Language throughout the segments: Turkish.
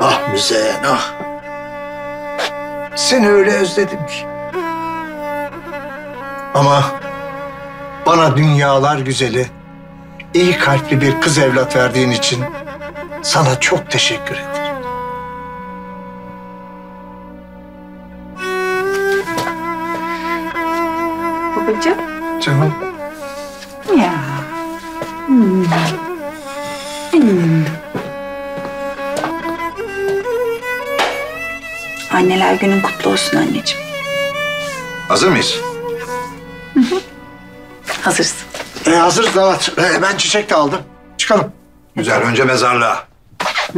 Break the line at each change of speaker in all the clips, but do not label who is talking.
Ah Müzeyyen ah. Seni öyle özledim ki. Ama bana dünyalar güzeli, iyi kalpli bir kız evlat verdiğin için sana çok teşekkür ederim.
Babacığım.
Canım.
Ya. Hmm. Anneler günün kutlu olsun anneciğim.
Hazır mıyız?
Hazırsın.
E, hazırız damat. E, ben çiçek de aldım. Çıkalım.
Güzel. Önce mezarlığa.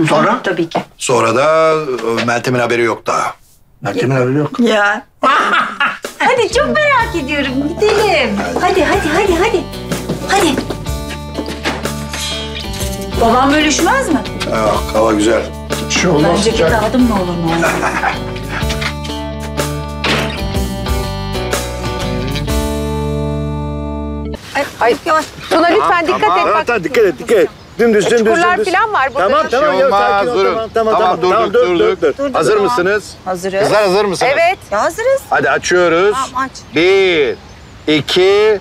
Sonra?
Tabii ki.
Sonra da e, Meltem'in haberi yok daha.
Meltem'in haberi yok.
Ya. hadi çok merak ediyorum. Gidelim. Hadi hadi hadi hadi. Hadi. Babam böyle üşümez mi?
Yok, hava güzel.
Bir şey olmaz.
Ben ceket aldım ne olur ne olmaz.
Ay, Tuna lütfen dikkat et bak.
Tamam dikkat et dikkat et. Dümdüz dümdüz
Çukurlar
dümdüz.
falan var burada.
Tamam tamam ya sakin ol tamam tamam tamam.
durduk,
dur,
durduk.
dur, dur.
Hazır mısınız?
Hazırız.
Kızlar hazır mısınız?
Evet.
Ya hazırız.
Hadi açıyoruz.
Tamam, aç.
Bir, iki,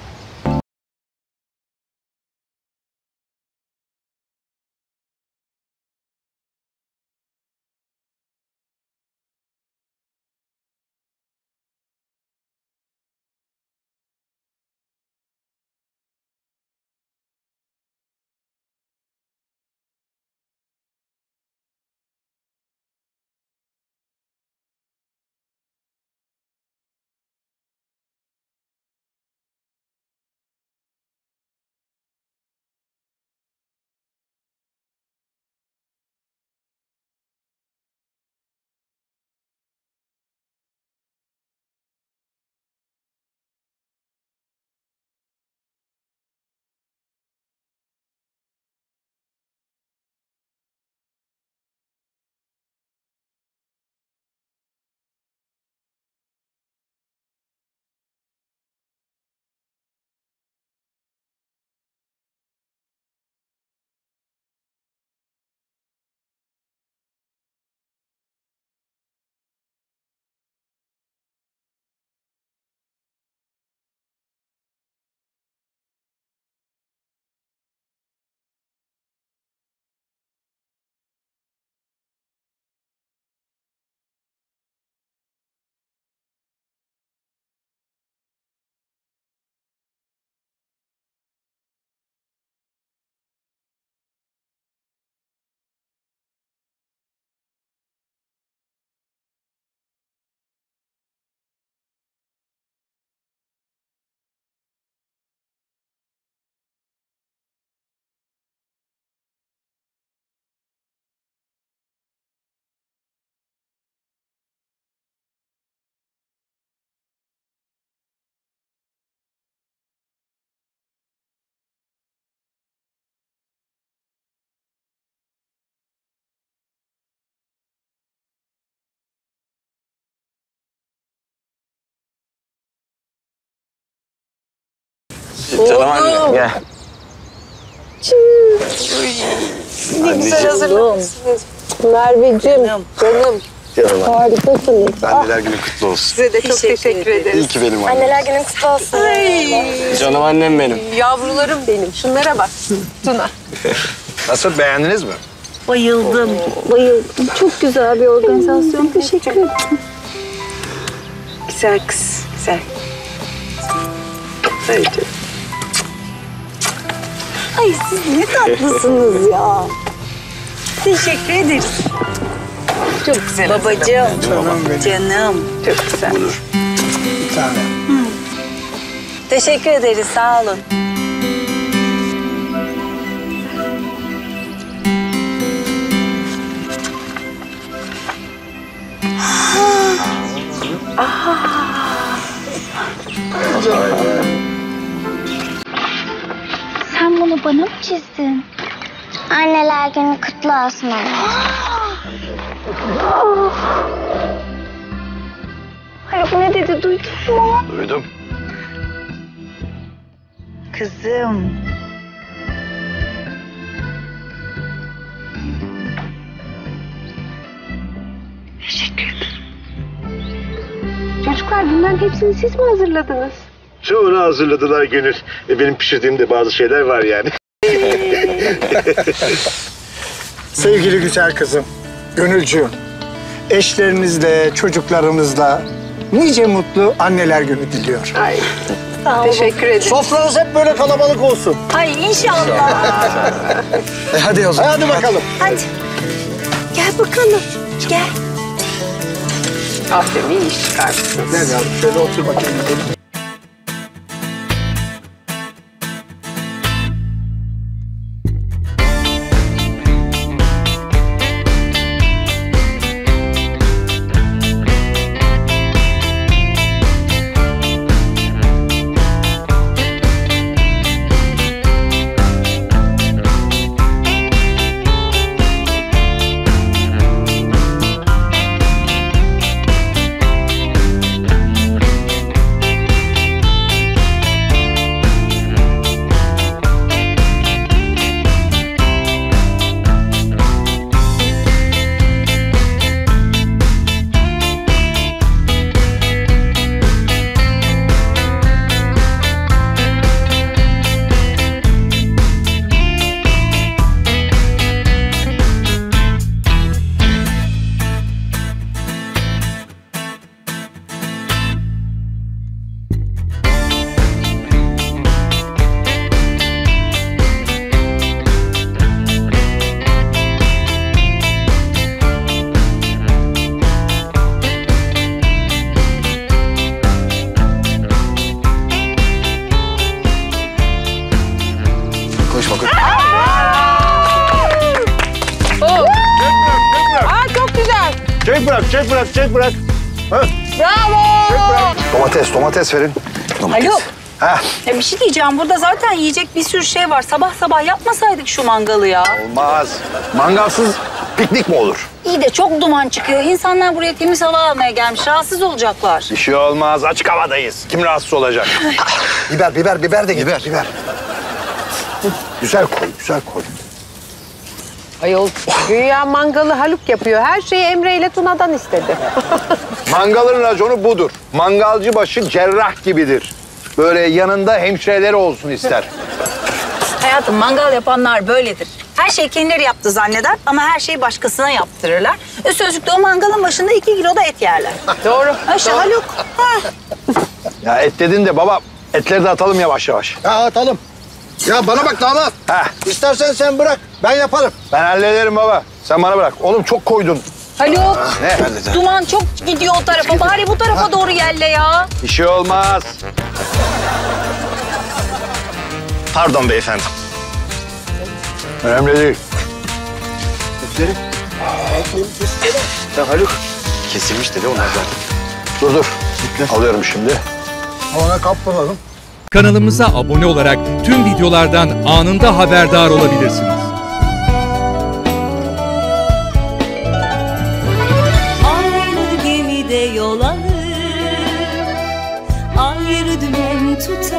Canım anne gel.
Ne güzel hazırlamışsınız. Merveciğim, canım.
Canım anne.
Harikasınız.
Anneler günü kutlu olsun.
Size de çok teşekkür,
İyi
ederiz.
ki benim annem.
Anneler günün kutlu olsun.
Ay,
Canım annem benim.
yavrularım benim. Şunlara bak. Tuna.
Nasıl beğendiniz mi?
Bayıldım.
Bayıldım. Çok güzel bir organizasyon. Teşekkür ederim.
Güzel kız. Güzel. Canım.
Ay siz ne tatlısınız ya. Teşekkür ederiz.
Çok güzel.
Babacığım. Canım. Canım.
Çok güzel.
Bir tane.
Teşekkür ederiz. Sağ olun.
Sen bunu Bana mı çizdin? Anneler günü kutlu olsun anne. Haluk ne dedi duydun mu?
Duydum.
Kızım. Teşekkür ederim.
Çocuklar bunların hepsini siz mi hazırladınız?
Çoğunu hazırladılar Gönül. E, benim pişirdiğim de bazı şeyler var yani.
Sevgili güzel kızım, Gönülcüğüm, eşlerinizle, çocuklarınızla nice mutlu anneler günü diliyor.
Ay. Teşekkür ederim.
Sofranız hep böyle kalabalık olsun.
Ay inşallah.
E hadi o zaman. Hadi bakalım.
Hadi. Gel bakalım. Gel.
Aferin iyi iş çıkarmışsınız.
Gel yavrum şöyle otur bakayım.
Bırak, çek bırak, çek bırak.
Bravo.
Domates, domates verin.
Alo.
Heh.
Ya bir şey diyeceğim. Burada zaten yiyecek bir sürü şey var. Sabah sabah yapmasaydık şu mangalı ya.
Olmaz. Mangalsız piknik mi olur?
İyi de çok duman çıkıyor. İnsanlar buraya temiz hava almaya gelmiş. Rahatsız olacaklar.
Bir şey olmaz. Açık havadayız. Kim rahatsız olacak? biber, biber, biber de biber, biber. Güzel koy, güzel koy.
Ayol güya mangalı Haluk yapıyor. Her şeyi Emre ile Tuna'dan istedi.
Mangalın raconu budur. Mangalcı başı cerrah gibidir. Böyle yanında hemşireleri olsun ister.
Hayatım mangal yapanlar böyledir. Her şeyi kendileri yaptı zanneder ama her şeyi başkasına yaptırırlar. Ve sözlükte o mangalın başında iki kilo da et yerler.
Doğru.
Ha işte Haluk. Ha.
Ya et dedin de baba etleri de atalım yavaş yavaş.
Ya atalım. Ya bana bak damat.
Heh,
İstersen sen bırak. Ben yaparım.
ben hallederim baba. Sen bana bırak. Oğlum çok koydun.
Haluk.
Ne?
Duman çok gidiyor o tarafa. Bari bu tarafa doğru yelle ya.
Bir şey olmaz.
Pardon beyefendi.
Önemli değil.
Sen Haluk. Kesilmiş dedi onlar zaten.
Dur dur. Alıyorum şimdi.
Ona kaptıralım.
Kanalımıza abone olarak tüm videolardan anında haberdar olabilirsiniz.
tout